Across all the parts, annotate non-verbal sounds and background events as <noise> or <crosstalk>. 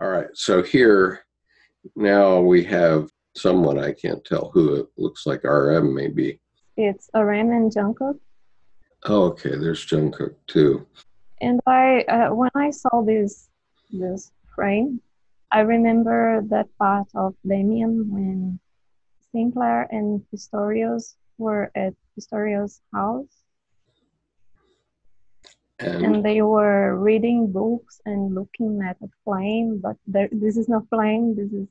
All right. So here now we have someone I can't tell who it looks like RM maybe. It's RM and Jungkook. Oh, okay. There's Jungkook too. And I, uh, when I saw this this frame, I remember that part of Demian when Sinclair and Pistorius were at Pistorius' house And, and they were reading books and looking at a flame, but there, this is not flame. This is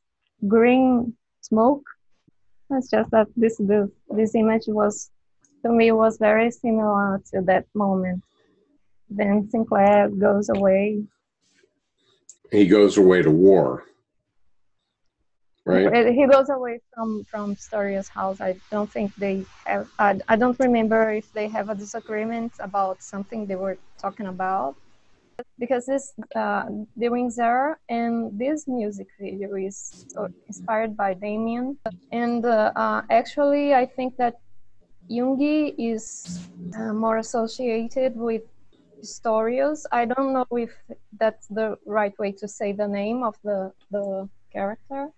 green smoke. It's just that this this this image was to me was very similar to that moment. Then Sinclair goes away. he goes away to war. Right? He goes away from from Pistorius' house. I don't think they have. I, I don't remember if they have a disagreement about something they were talking about. Because this uh, the Wings Era and this music video is inspired by Demian. And uh, uh, actually, I think that Yoongi is uh, more associated with Pistorius. I don't know if that's the right way to say the name of the the character.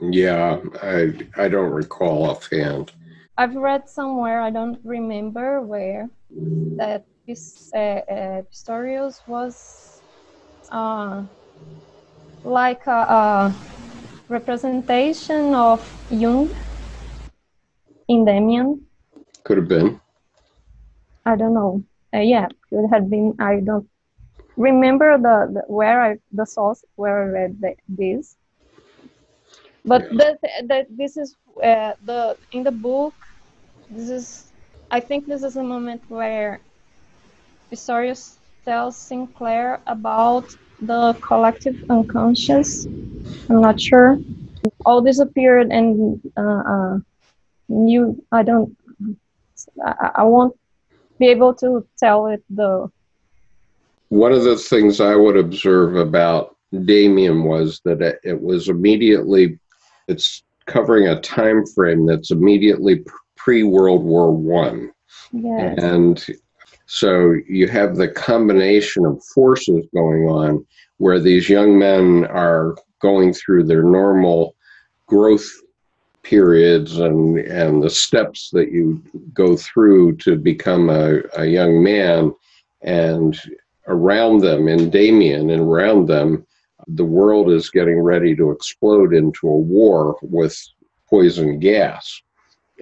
Yeah, I I don't recall offhand. I've read somewhere, I don't remember where, that this uh, uh, Pistorius was uh, like a, a representation of Jung in Demian. Could have been. I don't know. Uh, yeah, could have been. I don't remember the, the where I the source where I read the, this. But that that this is uh, the in the book. This is I think this is a moment where Pistorius tells Sinclair about the collective unconscious. I'm not sure. All disappeared and uh, uh, you. I don't. I, I won't be able to tell it the One of the things I would observe about Demian was that it, it was immediately it's covering a time frame that's immediately pre World War One. yes And so you have the combination of forces going on where these young men are going through their normal growth periods and, and the steps that you go through to become a, a young man. And around them, in Demian and around them, the world is getting ready to explode into a war with poison gas.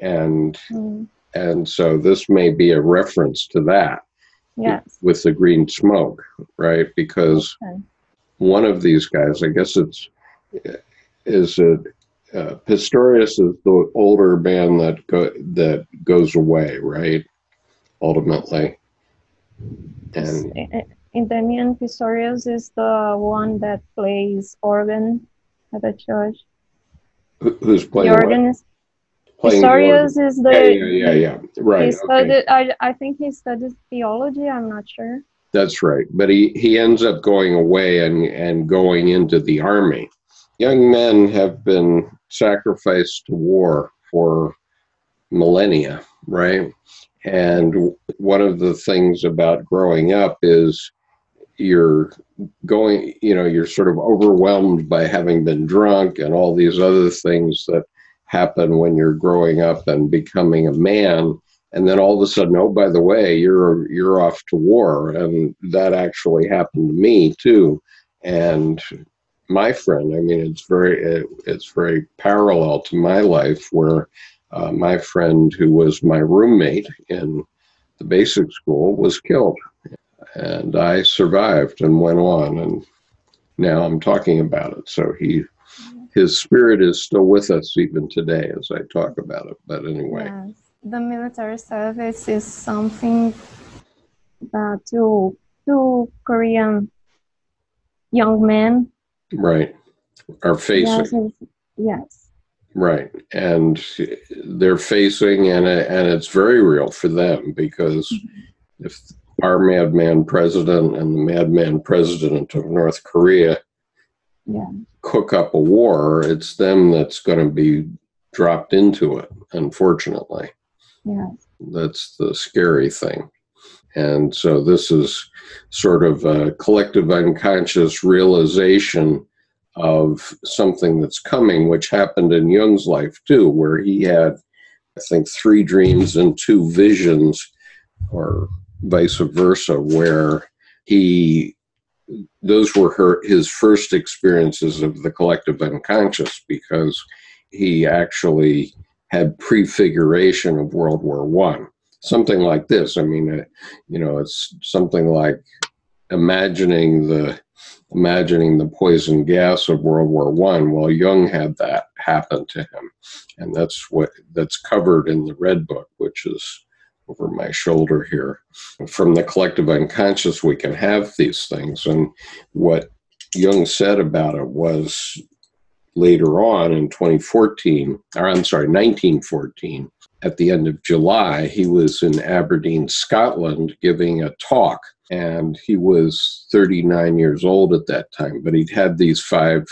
And Mm, and so this may be a reference to that yes with the green smoke, right? Because Okay. one of these guys, I guess it's, is it, uh, Pistorius is the older man that go, that goes away, right? Ultimately. And In Demian Pistorius is the one that plays organ at the church. who's playing the organist Playing Pistorius is the. Yeah, yeah, yeah, yeah. Right. he Okay. studied I, I think he studied theology, I'm not sure. That's right. But he, he ends up going away and, and going into the army. Young men have been sacrificed to war for millennia, right? And one of the things about growing up is you're going, you know, you're sort of overwhelmed by having been drunk and all these other things that happen when you're growing up and becoming a man. And then all of a sudden oh by the way you're you're off to war. And that actually happened to me too. And my friend i mean it's very it, it's very parallel to my life where uh, my friend who was my roommate in the basic school was killed and i survived and went on and now i'm talking about it so he his spirit is still with us even today as i talk about it but anyway Yes. The military service is something that to to Korean young men right are facing yes, yes. right and they're facing and and it's very real for them because mm-hmm. if our madman president and the madman president of north korea Yeah. cook up a war it's them that's going to be dropped into it unfortunately Yes. that's the scary thing And so this is sort of a collective unconscious realization of something that's coming, which happened in Jung's life too, where he had, I think, three dreams and two visions, or vice versa, where he those were her his first experiences of the collective unconscious because he actually had prefiguration of World War One, something like this. I mean, uh, you know, it's something like imagining the imagining the poison gas of World War One. Well, Jung had that happen to him, and that's what that's covered in the Red Book, which is over my shoulder here. From the collective unconscious, we can have these things, and what Jung said about it was later on in 2014, or I'm sorry, 1914, at the end of July, he was in Aberdeen, Scotland, giving a talk. And he was 39 years old at that time, but he'd had these five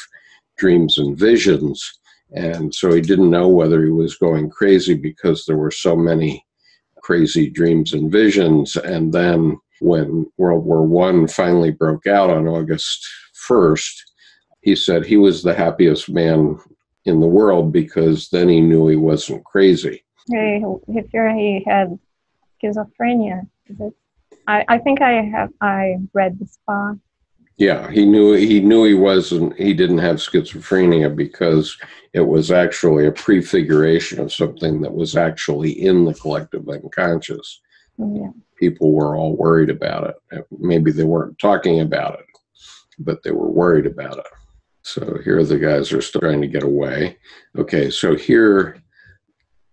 dreams and visions. And so he didn't know whether he was going crazy because there were so many crazy dreams and visions. And then when World War One finally broke out on August 1st, he said he was the happiest man in the world because then he knew he wasn't crazy. He, he feared he had schizophrenia. I, I think I have I read this part. Yeah, he knew he knew he wasn't he didn't have schizophrenia because it was actually a prefiguration of something that was actually in the collective unconscious. Oh, yeah. People were all worried about it. Maybe they weren't talking about it, but they were worried about it. So here the guys are still trying to get away. Okay, so here,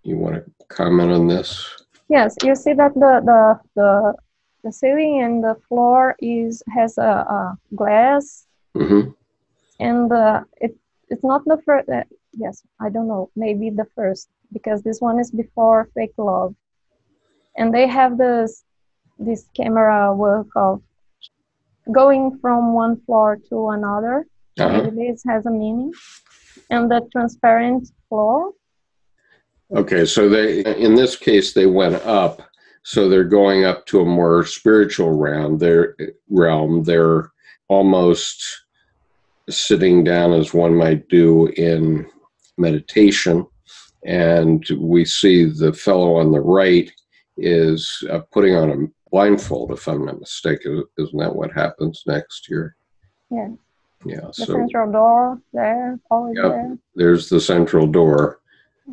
you want to comment on this? Yes, you see that the the the, the ceiling and the floor is has a, a glass, mm-hmm. and uh, it it's not the first. Uh, yes, I don't know. Maybe the first because this one is before Fake Love, and they have this this camera work of going from one floor to another uh-huh. This has a meaning. And the transparent floor. Okay, so they in this case they went up, so they're going up to a more spiritual realm. Their realm. They're almost sitting down as one might do in meditation, and we see the fellow on the right is uh, putting on a blindfold, if I'm not mistaken. Isn't that what happens next year? Yeah. Yeah. The so, central door there, always yep, there. There's the central door.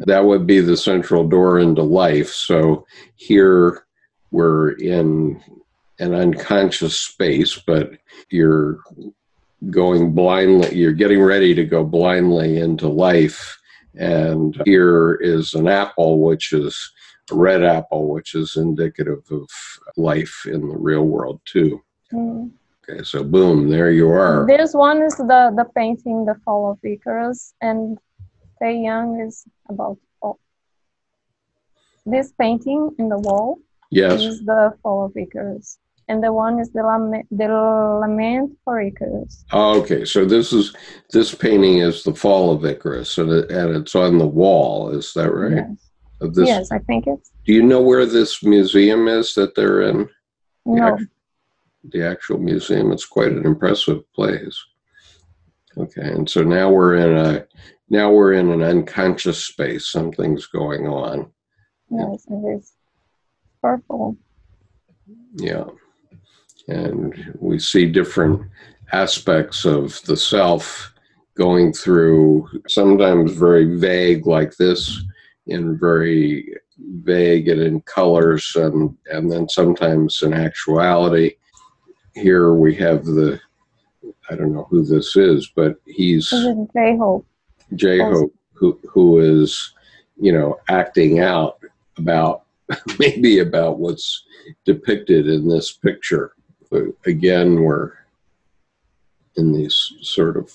That would be the central door into life. So here we're in an unconscious space, but you're going blindly, you're getting ready to go blindly into life. And here is an apple, which is a red apple, which is indicative of life in the real world, too. Mm. Okay, so boom, there you are. This one is the the painting, The Fall of Icarus, and Taehyung is about fall. This painting in the wall yes. is the Fall of Icarus, and the one is the lament, the lament for Icarus. Oh, okay, so this is this painting is the Fall of Icarus, and, it, and it's on the wall. Is that right? Yes. This, yes, I think it's. Do you know where this museum is that they're in? No the actual museum. It's quite an impressive place. Okay, and so now we're in a now we're in an unconscious space. Something's going on. Yes, it is purple. Yeah, and we see different aspects of the self going through sometimes very vague like this in very vague and in colors and and then sometimes in actuality here we have the I don't know who this is, but he's J Hope. J Hope, who who is, you know, acting out about <laughs> maybe about what's depicted in this picture. Again, we're in these sort of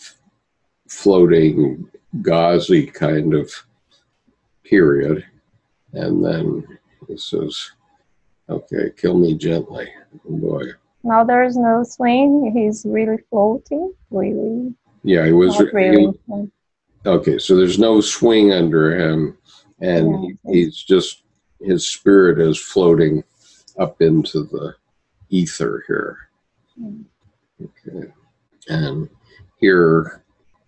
floating gauzy kind of period. And then he says, Okay, kill me gently. Oh boy. Now there is no swing. He's really floating, really. Yeah, he was. really. He, okay, so there's no swing under him, and yeah. he's just his spirit is floating up into the ether here. Mm. Okay. And here,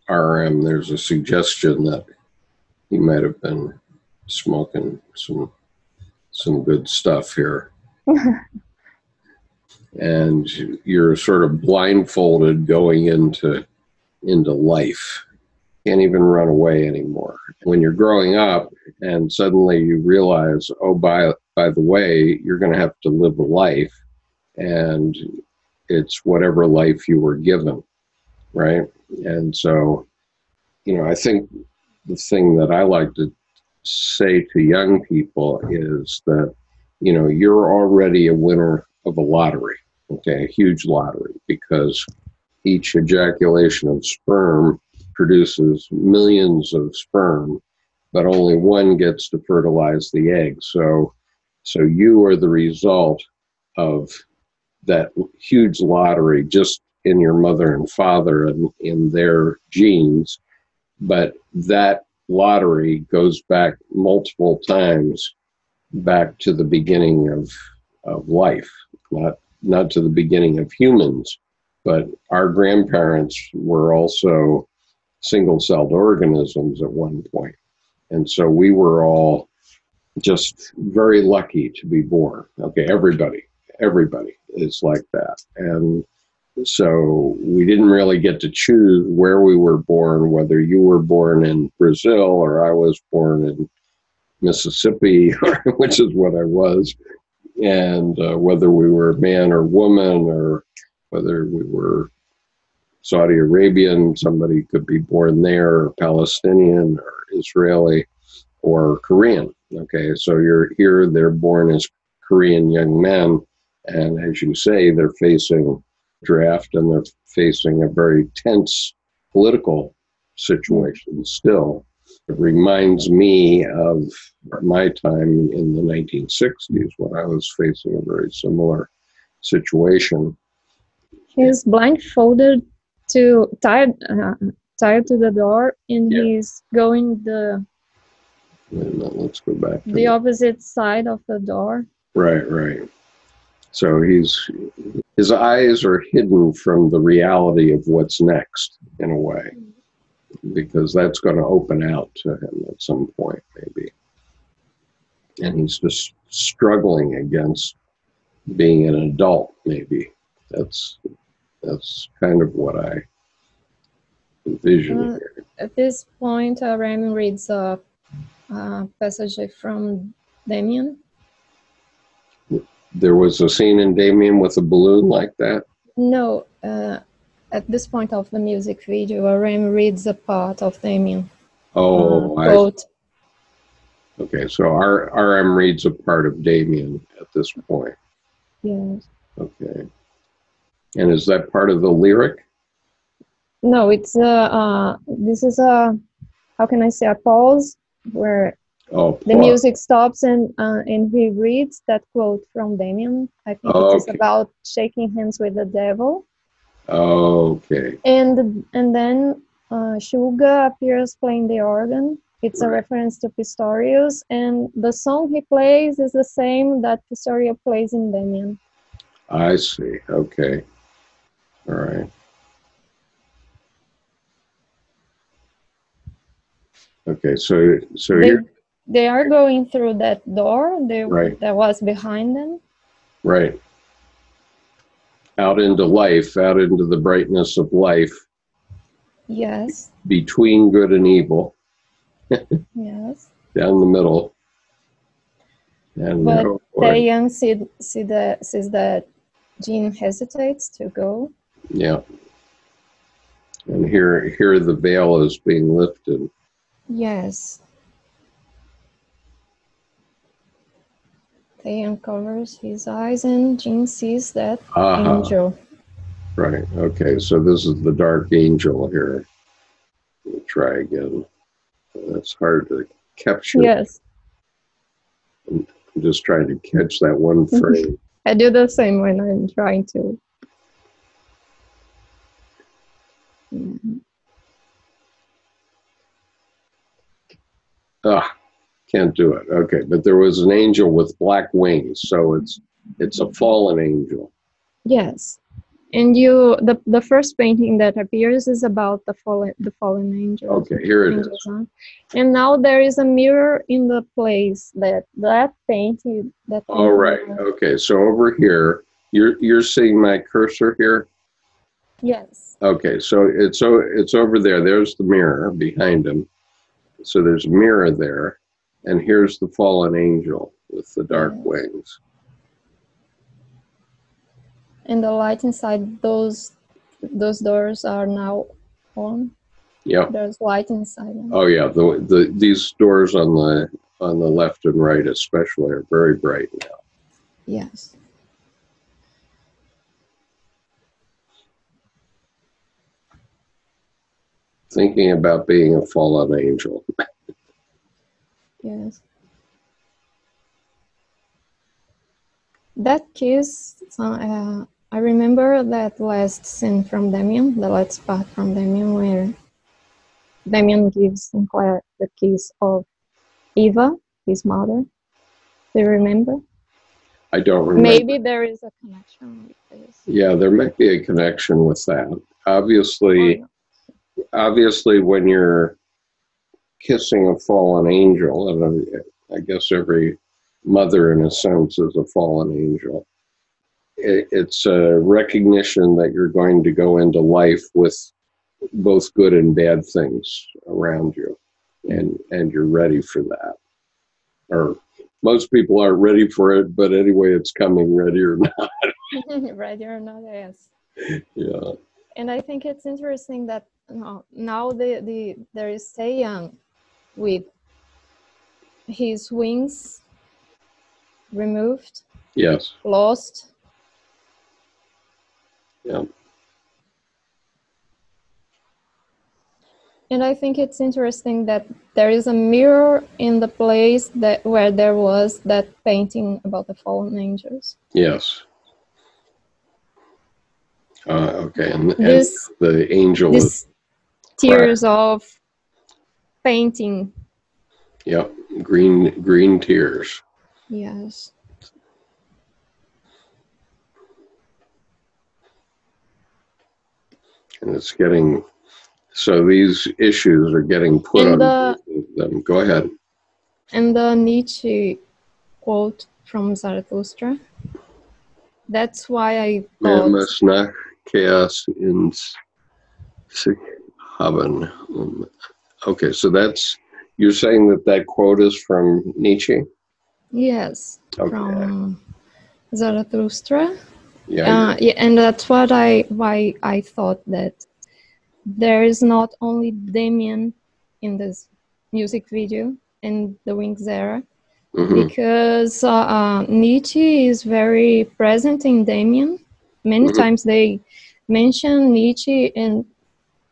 RM, there's a suggestion that he might have been smoking some some good stuff here. <laughs> and you're sort of blindfolded going into into life can't even run away anymore. When you're growing up and suddenly you realize oh by by the way you're going to have to live a life and it's whatever life you were given right? And so you know i think the thing that i like to say to young people is that you know you're already a winner of a lottery okay? A huge lottery because each ejaculation of sperm produces millions of sperm but only one gets to fertilize the egg. So so you are the result of that huge lottery just in your mother and father and in their genes. But that lottery goes back multiple times back to the beginning of, of life, not not to the beginning of humans, but our grandparents were also single-celled organisms at one point, and so we were all just very lucky to be born. Okay, everybody, everybody is like that, and so we didn't really get to choose where we were born, whether you were born in Brazil or I was born in Mississippi, <laughs> which is what I was, and uh, whether we were man or woman or whether we were Saudi Arabian, somebody could be born there, or Palestinian or Israeli or Korean. Okay, so you're here, they're born as Korean young men, and as you say, they're facing draft and they're facing a very tense political situation still. It reminds me of my time in the 1960s when I was facing a very similar situation. He's blindfolded to tied uh, tied to the door, and Yeah. he's going the a minute, let's go back. The opposite side of the door. Right, right. So he's his eyes are hidden from the reality of what's next in a way, because that's going to open out to him at some point, maybe. And he's just struggling against being an adult, maybe. That's that's kind of what I envision Uh, here. At this point, uh, reads a, a passage from Demian. There was a scene in Demian with a balloon like that. No, uh, at this point of the music video, uh, RM reads a part of Demian. Oh, uh, I quote. Okay, so R- RM reads a part of Demian at this point. Yes. Okay. And is that part of the lyric? No, it's uh, uh, this is a how can I say a pause where Oh, the music stops and uh, and he reads that quote from Demian. I think it is about shaking hands with the devil, Okay. and and then uh, Suga appears playing the organ. It's a reference to Pistorius, and the song he plays is the same that Pistorio plays in Demian. I see. Okay. All right. Okay, so so They, here, they are going through that door they, Right. that was behind them. right. Out into life, out into the brightness of life, Yes, between good and evil, <laughs> yes. down the middle. And But oh boy, Taehyung see, see that sees that Jin hesitates to go. Yeah. And here here the veil is being lifted. Yes. Taehyung uncovers his eyes and Jin sees that Aha. angel. Right. Okay. So this is the dark angel here. Let me try again. That's hard to capture. Yes, I'm just trying to catch that one <laughs> frame. I do the same when I'm trying to. Mhm. ah, can't do it. Okay. But there was an angel with black wings, so it's it's a fallen angel. Yes. And you the the first painting that appears is about the fallen the fallen angel. Okay, here it is. angels, huh? And now there is a mirror in the place that that painting that All right. Okay, so over here, you're you're seeing my cursor here. Yes. Okay, so it's o- it's over there. There's the mirror behind him. So there's a mirror there, and here's the fallen angel with the dark wings. And the light inside those those doors are now on. Yep. There's light inside them. Oh yeah. The the these doors on the on the left and right especially are very bright now. Yes. Thinking about being a fallen angel. <laughs> Yes. That kiss, uh, I remember that last scene from Demian, the last part from Demian, where Demian gives Sinclair the kiss of Eva, his mother. Do you remember? I don't remember. Maybe there is a connection with this. Yeah, there might be a connection with that. Obviously, Oh, obviously when you're kissing a fallen angel and I, I guess every mother in a sense is a fallen angel it's a recognition that you're going to go into life with both good and bad things around you and and you're ready for that. Or most people aren't ready for it but anyway it's coming ready or not. <laughs> Ready or not, yes. yeah. And I think it's interesting that uh, now the, the there is Taehyung with his wings removed, yes lost. yeah And I think it's interesting that there is a mirror in the place that where there was that painting about the fallen angels. Yes. Uh, okay, and, and This the angel is, this tears of painting. yep, green green tears. Yes. And it's getting, so these issues are getting put And on the- them. Go ahead. And the Nietzsche quote from Zarathustra. That's why I Man must not chaos in haben. Um, Okay, so that's, you're saying that that quote is from Nietzsche? yes Okay. from Zarathustra. Yeah. Uh, yeah, and that's what I why I thought that there is not only Demian in this music video in the Wings era mhm, because uh, uh, Nietzsche is very present in Demian. Many Mhm. times they mention Nietzsche in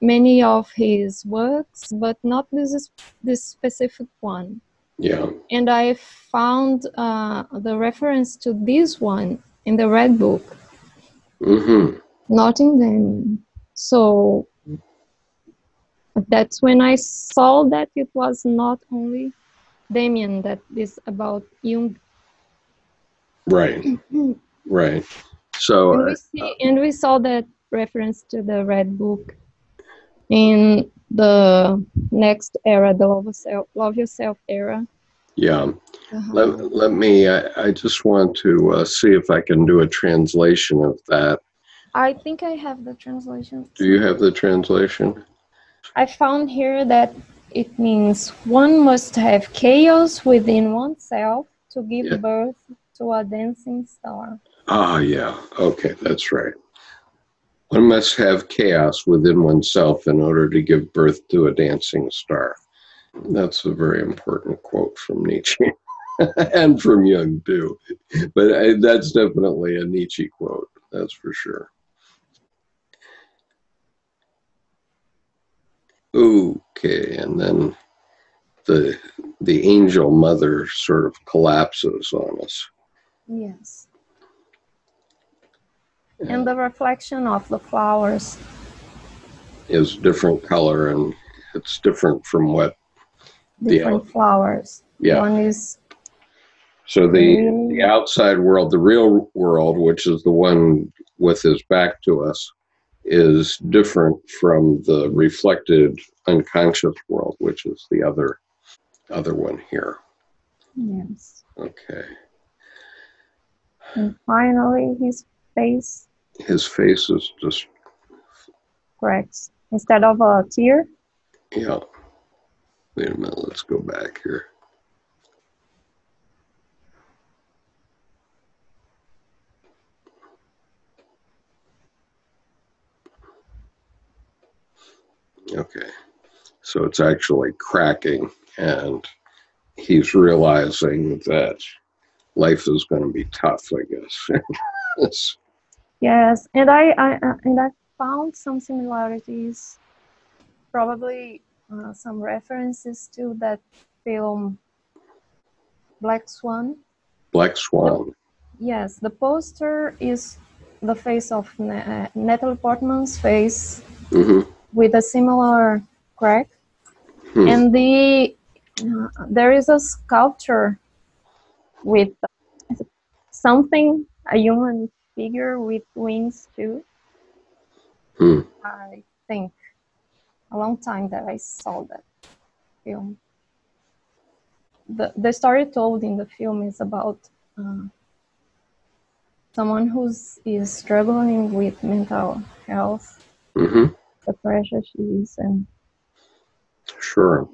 many of his works, but not this this specific one. Yeah. And I found uh, the reference to this one in the Red Book, mm-hmm. not in Demian. So that's when I saw that it was not only Demian that is about Jung Right. <clears throat> Right. So, and uh, we see and we saw that reference to the red book in the next era the love yourself love yourself era yeah. Uh-huh. Let, let me, I, I just want to uh, see if I can do a translation of that. i think i have the translation Do you have the translation? i found here that it means one must have chaos within oneself to give Yeah. birth to a dancing star Ah, yeah. Okay, that's right. One must have chaos within oneself in order to give birth to a dancing star. That's a very important quote from Nietzsche <laughs> and from Jung, too. But I, that's definitely a Nietzsche quote, that's for sure. Okay, and then the the angel mother sort of collapses on us. yes and the reflection of the flowers is different color and it's different from what The flowers yeah one is so the green. the outside world the real world which is the one with his back to us is different from the reflected unconscious world, which is the other other one here. Yes. Okay. And finally, his face His face is just cracks instead of a tear. yeah. Wait a minute, let's go back here. Okay. So it's actually cracking, and he's realizing that life is going to be tough, I guess. <laughs> Yes, and I, I uh, and I found some similarities, probably uh, some references to that film Black Swan. Black Swan. Yes, the poster is the face of Na- uh, Natalie Portman's face hmm with a similar crack, Hmm. and the uh, there is a sculpture with something a human figure with wings too. Hmm. I think a long time that I saw that film. The the story told in the film is about uh, someone who's is struggling with mental health, hmm the pressure she is, and Sure.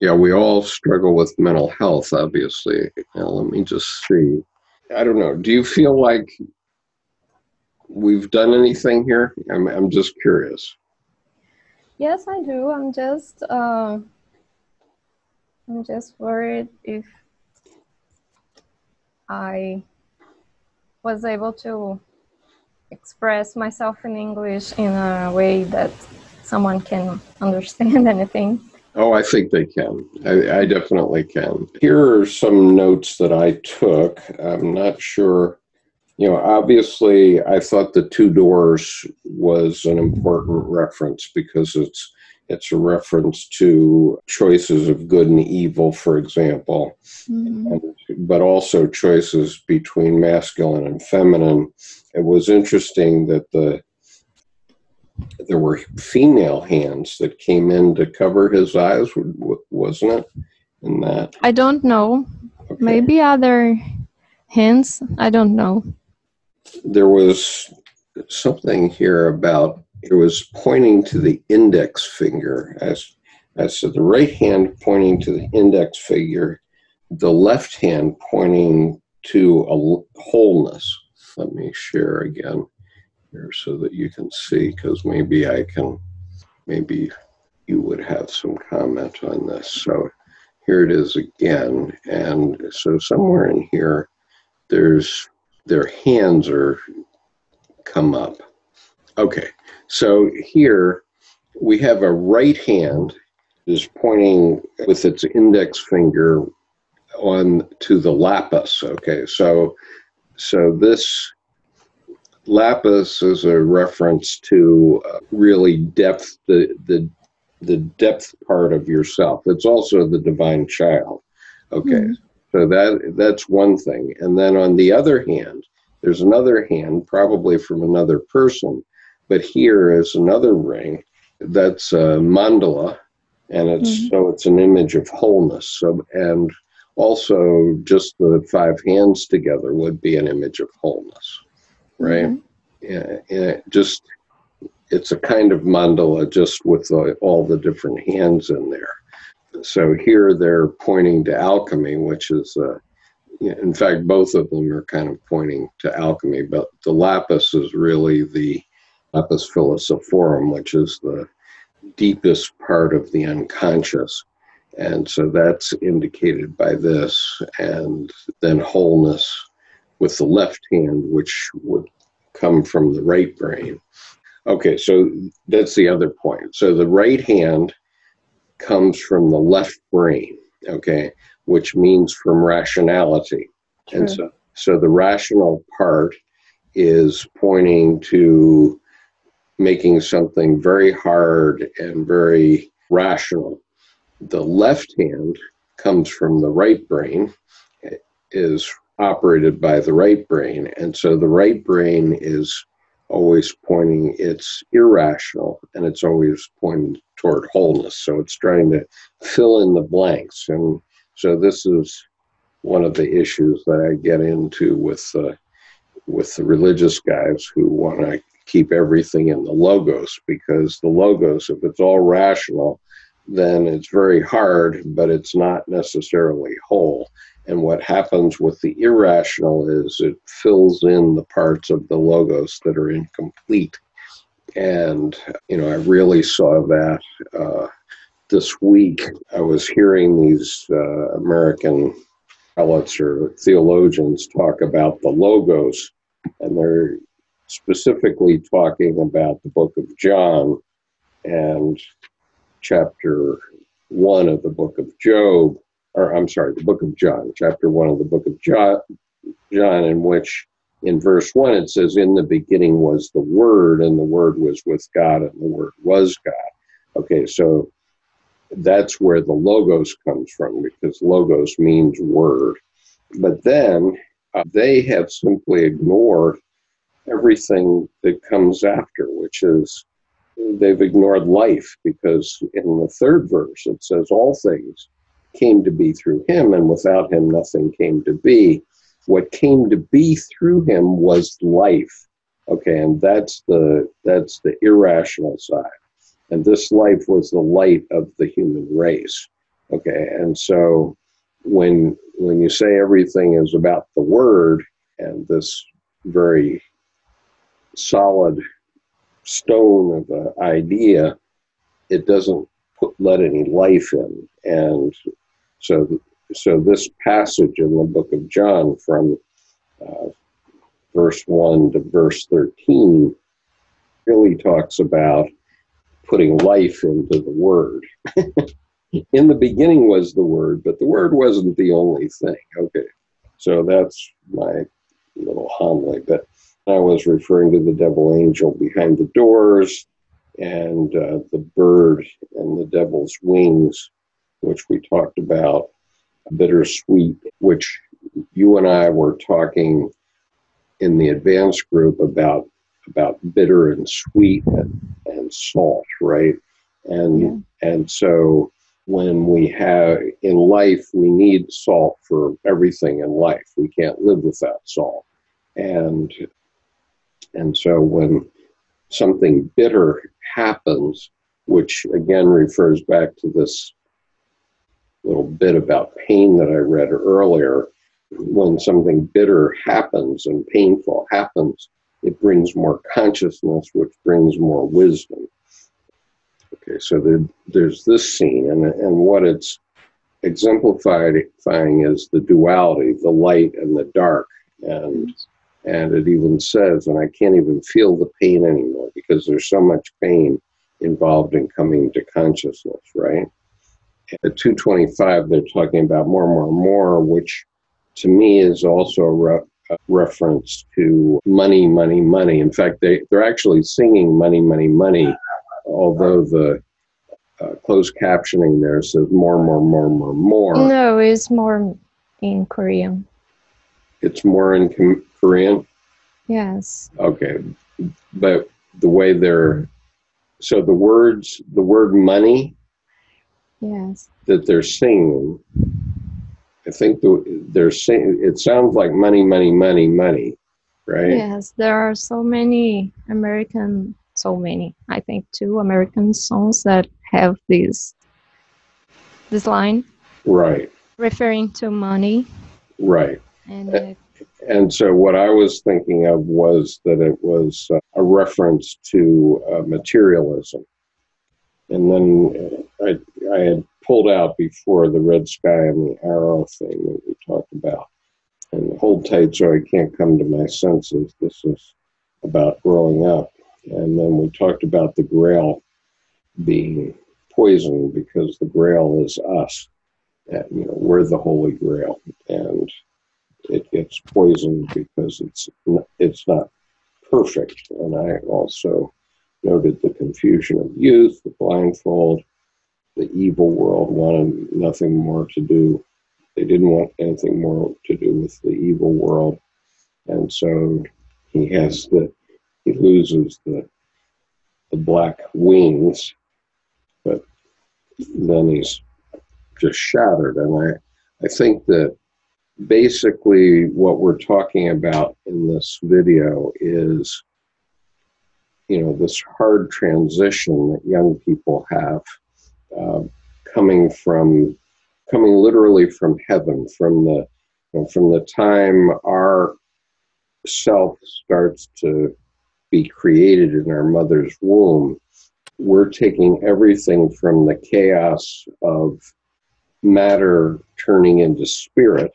Yeah, we all struggle with mental health, obviously. Now, let me just see. I don't know. Do you feel like we've done anything here? I'm, I'm just curious. yes, I do. I'm just uh, I'm just worried if I was able to express myself in English in a way that someone can understand <laughs> anything. Oh, I think they can. I, I definitely can. Here are some notes that I took. I'm not sure. You know, obviously, I thought the two doors was an important reference because it's it's a reference to choices of good and evil, for example, mm-hmm. and, but also choices between masculine and feminine. It was interesting that the there were female hands that came in to cover his eyes, wasn't it? In that, I don't know. Okay. Maybe other hints. I don't know. There was something here about it was pointing to the index finger as as the right hand pointing to the index finger, the left hand pointing to a wholeness. Let me share again here so that you can see, because maybe I can, maybe you would have some comment on this. So here it is again, and so somewhere in here, there's their hands are come up. Okay, so here we have a right hand is pointing with its index finger on to the lapis. Okay, so so this lapis is a reference to uh, really depth the the the depth part of yourself. It's also the divine child. Okay, Mhm. So that that's one thing. And then on the other hand, there's another hand, probably from another person, but here is another ring that's a mandala, and it's Mhm. so it's an image of wholeness. So and also just the five hands together would be an image of wholeness, right? Mhm. Yeah, yeah, just it's a kind of mandala just with the, all the different hands in there. So here they're pointing to alchemy, which is, uh, in fact, both of them are kind of pointing to alchemy, but the lapis is really the lapis philosophorum, which is the deepest part of the unconscious. And so that's indicated by this, and then wholeness with the left hand, which would come from the right brain. Okay, so that's the other point. So the right hand comes from the left brain, okay, which means from rationality. And so, so the rational part is pointing to making something very hard and very rational. The left hand comes from the right brain, is operated by the right brain. And so the right brain is always pointing, it's irrational and it's always pointing toward wholeness. So it's trying to fill in the blanks. And so this is one of the issues that I get into with uh, with the religious guys who want to keep everything in the logos because the logos, if it's all rational, then it's very hard, but it's not necessarily whole. And what happens with the irrational is it fills in the parts of the logos that are incomplete. And, you know, I really saw that uh, this week. I was hearing these uh, American prelates or theologians talk about the logos, and they're specifically talking about the book of John and chapter one of the book of Job, or I'm sorry, the book of John, chapter one of the book of John, John, in which in verse one it says, In the beginning was the Word, and the Word was with God, and the Word was God. Okay, so that's where the logos comes from because logos means word. But then uh, they have simply ignored everything that comes after, which is they've ignored life because in the third verse it says, All things came to be through him, and without him nothing came to be. What came to be through him was life. Okay, and that's the that's the irrational side. And this life was the light of the human race. Okay, and so when when you say everything is about the word and this very solid stone of an idea, it doesn't put, let any life in. And so, so this passage in the book of John from uh, verse 1 to verse 13 really talks about putting life into the word. <laughs> in the beginning was the word, but the word wasn't the only thing. Okay, so that's my little homily. But I was referring to the devil angel behind the doors and uh, the bird and the devil's wings, which we talked about, bittersweet, which you and I were talking in the advanced group about about bitter and sweet and, and salt, right? And yeah. and so when we have in life we need salt for everything in life. We can't live without salt. And and so when something bitter happens, which again refers back to this little bit about pain that I read earlier, when something bitter happens and painful happens, it brings more consciousness, which brings more wisdom. Okay, so there, there's this scene, and, and what it's exemplifying is the duality, the light and the dark. And and it even says, and I can't even feel the pain anymore because there's so much pain involved in coming to consciousness, right? At 225, they're talking about more, more, more, which to me is also a, re- a reference to money, money, money. In fact, they, they're actually singing money, money, money, although the uh, closed captioning there says more, more, more, more, more. No, it's more in Korean. It's more in Korean? Yes. Okay. But the way they're so the words the word money yes that they're singing I think the, they're saying it sounds like money, money, money, money, right? Yes, there are so many American, so many. I think two American songs that have this this line, right, referring to money, right, and uh, it and so what I was thinking of was that it was uh, a reference to uh, materialism. And then uh, I, I had pulled out before the red sky and the arrow thing that we talked about. And hold tight so I can't come to my senses. This is about growing up. And then we talked about the grail being poison because the grail is us. And, you know, we're the holy grail. And it gets poisoned because it's it's not perfect. And I also noted the confusion of youth, the blindfold, the evil world wanted nothing more to do. They didn't want anything more to do with the evil world. And so he has the he loses the the black wings, but then he's just shattered. And I, I think that basically what we're talking about in this video is you know this hard transition that young people have uh, coming from coming literally from heaven from the you know, from the time our self starts to be created in our mother's womb we're taking everything from the chaos of matter turning into spirit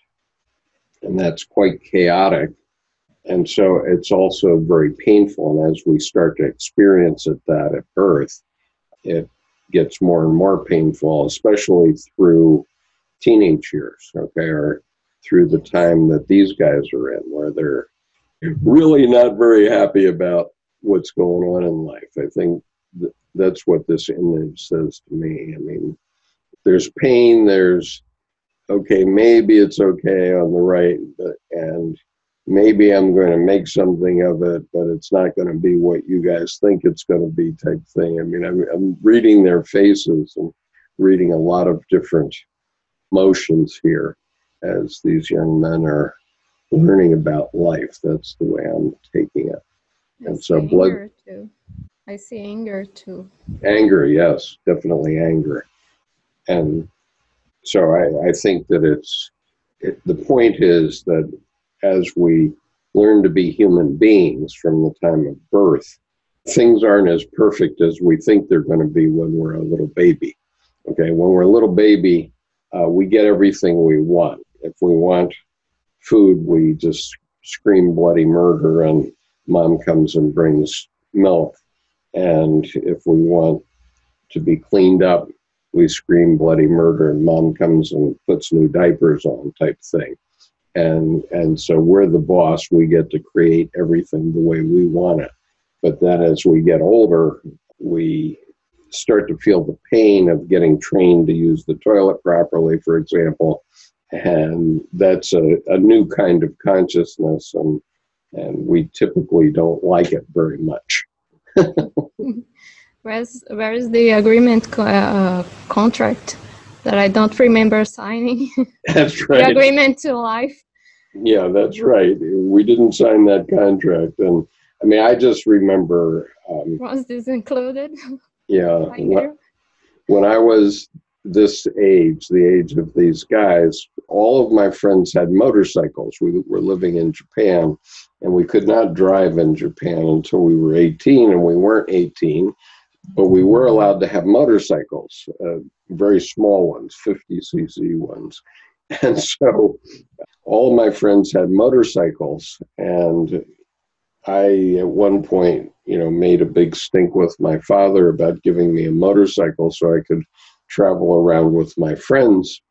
and that's quite chaotic and so it's also very painful. And as we start to experience it that at birth, it gets more and more painful, especially through teenage years, okay, or through the time that these guys are in, where they're really not very happy about what's going on in life. I think th- that's what this image says to me. I mean, there's pain, there's okay, maybe it's okay on the right, but, and maybe I'm going to make something of it, but it's not going to be what you guys think it's going to be type thing. I mean, I'm, I'm reading their faces and reading a lot of different motions here as these young men are learning about life. That's the way I'm taking it. I and so blood. Too. I see anger too. Anger, yes, definitely anger. And so I, I think that it's, it, the point is that as we learn to be human beings from the time of birth, things aren't as perfect as we think they're going to be when we're a little baby. Okay, when we're a little baby, uh, we get everything we want. If we want food, we just scream bloody murder, and mom comes and brings milk. And if we want to be cleaned up, we scream bloody murder, and mom comes and puts new diapers on, type thing. And and so we're the boss. We get to create everything the way we want it. But then as we get older we start to feel the pain of getting trained to use the toilet properly for example. And that's a, a new kind of consciousness and and we typically don't like it very much <laughs> <laughs> where's where's the agreement co- uh, contract that I don't remember signing. <laughs> That's right. the agreement to life. Yeah, that's right. We didn't sign that contract, and I mean, I just remember. Um, was this included? Yeah. <laughs> When, when I was this age, the age of these guys, all of my friends had motorcycles. We were living in Japan, and we could not drive in Japan until we were 18, and we weren't 18 but we were allowed to have motorcycles, uh, very small ones, 50 cc ones. <laughs> And so all my friends had motorcycles. And I, at one point, you know, made a big stink with my father about giving me a motorcycle so I could travel around with my friends.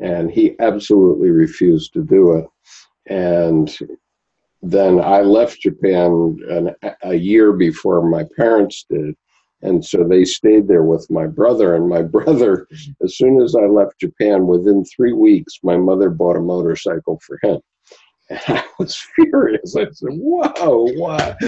And he absolutely refused to do it. And then I left Japan an, a year before my parents did. And so they stayed there with my brother. And my <laughs> brother, as soon as I left Japan, within three weeks, my mother bought a motorcycle for him. And I was <laughs> furious. I said, Whoa, what? <laughs>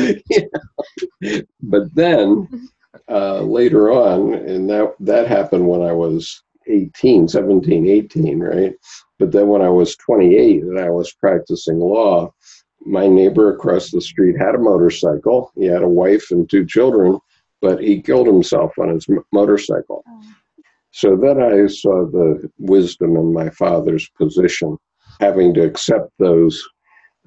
But then uh, later on, and that, that happened when I was 18, 17, 18, right? But then when I was 28 and I was practicing law, my neighbor across the street had a motorcycle. He had a wife and two children but he killed himself on his motorcycle. Oh. So then I saw the wisdom in my father's position, having to accept those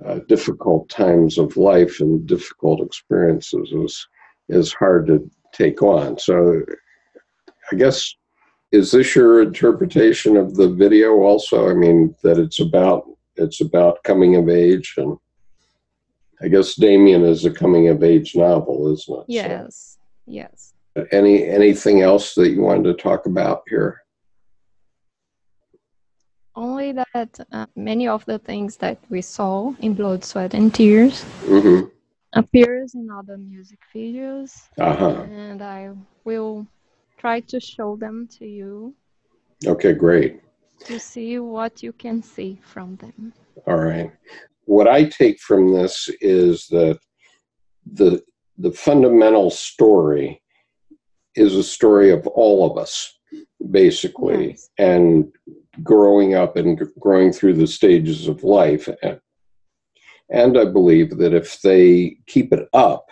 uh, difficult times of life and difficult experiences is is hard to take on. So I guess is this your interpretation of the video also? I mean that it's about it's about coming of age and I guess Demian is a coming of age novel, isn't it? Yes. So. Yes. Any anything else that you wanted to talk about here? Only that uh, many of the things that we saw in Blood, Sweat, and Tears mm-hmm. appears in other music videos, uh-huh. and I will try to show them to you. Okay, great. To see what you can see from them. All right. What I take from this is that the the fundamental story is a story of all of us, basically, Yes. and growing up and growing through the stages of life. And, and I believe that if they keep it up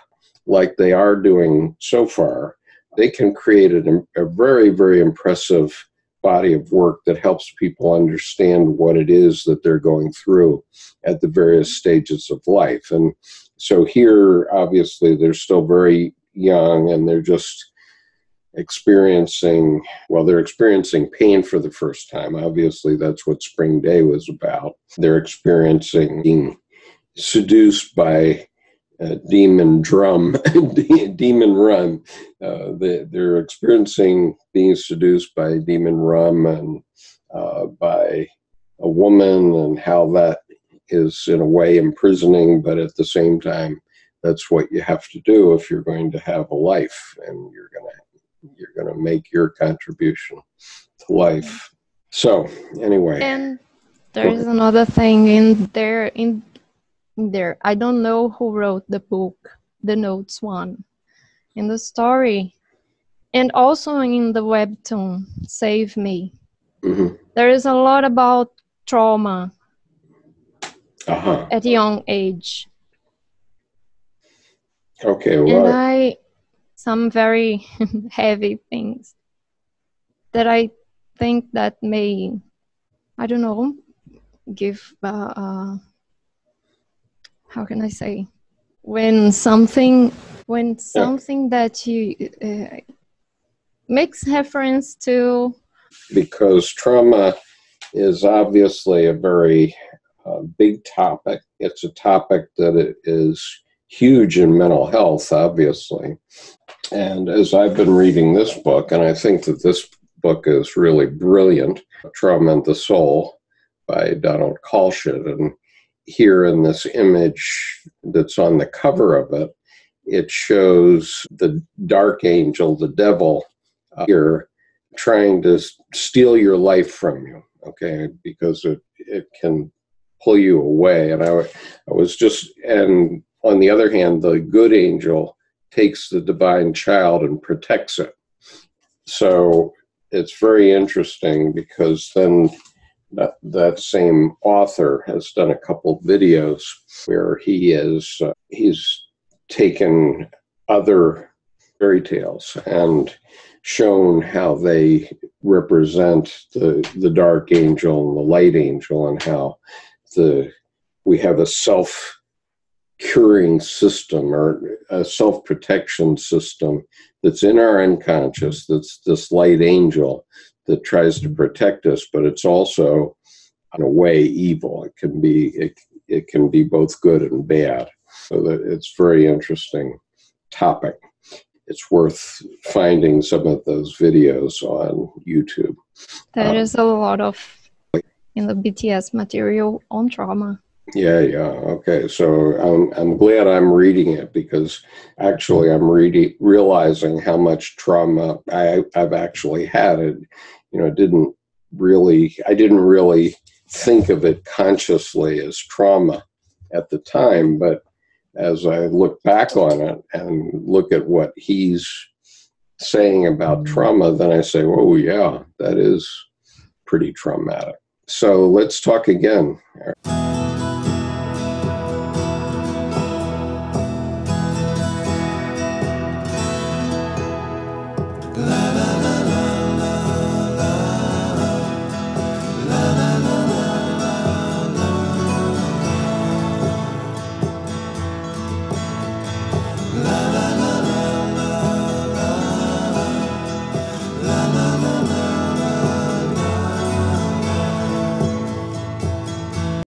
like they are doing so far, they can create an, a very, very impressive body of work that helps people understand what it is that they're going through at the various stages of life. And so here, obviously, they're still very young and they're just experiencing, well, they're experiencing pain for the first time. Obviously, that's what Spring Day was about. They're experiencing being seduced by demon drum, <laughs> demon rum. Uh, they, they're experiencing being seduced by demon rum and uh, by a woman, and how that is in a way imprisoning, but at the same time, that's what you have to do if you're going to have a life, and you're gonna you're gonna make your contribution to life. So anyway, And there is another thing in there in in there. I don't know who wrote the book, the notes one, in the story, and also in the webtoon Save Me. mhm. There is a lot about trauma uh-huh. at a young age, Okay, and I some very <laughs> heavy things that I think that may I don't know give uh, uh, how can I say? When something when something that you uh, makes reference to because trauma is obviously a very uh, big topic. It's a topic that is huge in mental health, obviously. And as I've been reading this book, and I think that this book is really brilliant, Trauma and the Soul by Donald Kalsched. And here in this image that's on the cover of it, it shows the dark angel, the devil, uh, here trying to steal your life from you, okay? Because it, it can pull you away. And I, I was just, and on the other hand, the good angel takes the divine child and protects it. So it's very interesting because then that, that same author has done a couple videos where he is uh, he's taken other fairy tales and shown how they represent the the dark angel and the light angel and how the we have a self curing system or a self protection system that's in our unconscious that's this light angel that tries to protect us but it's also in a way evil. It can be it, it can be both good and bad. So that it's very interesting topic. It's worth finding some of those videos on youtube. There Um, is a lot of in the BTS material on trauma. Yeah, yeah. Okay. So I'm I'm glad I'm reading it because actually I'm reading realizing how much trauma I I've actually had. It you know didn't really I didn't really think of it consciously as trauma at the time, but as I look back on it and look at what he's saying about mm. trauma, then I say, oh yeah, that is pretty traumatic. So let's talk again.